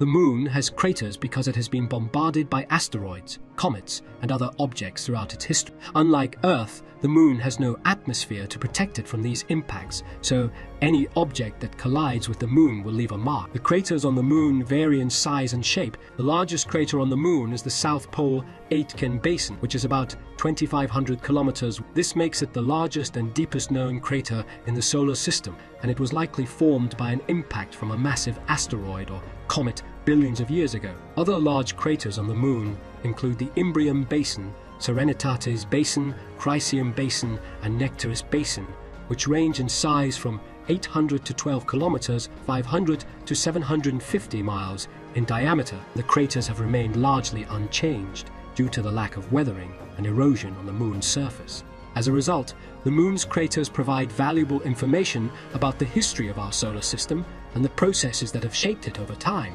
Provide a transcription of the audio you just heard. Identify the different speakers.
Speaker 1: The moon has craters because it has been bombarded by asteroids, comets, and other objects throughout its history. Unlike Earth, the moon has no atmosphere to protect it from these impacts, so any object that collides with the moon will leave a mark. The craters on the moon vary in size and shape. The largest crater on the moon is the South Pole Aitken Basin, which is about 2,500 kilometers. This makes it the largest and deepest known crater in the solar system, and it was likely formed by an impact from a massive asteroid or comet billions of years ago. Other large craters on the moon include the Imbrium Basin, Serenitatis Basin, Crisium Basin, and Nectaris Basin, which range in size from 800 to 12 kilometers, 500 to 750 miles in diameter. The craters have remained largely unchanged due to the lack of weathering and erosion on the moon's surface. As a result, the moon's craters provide valuable information about the history of our solar system and the processes that have shaped it over time.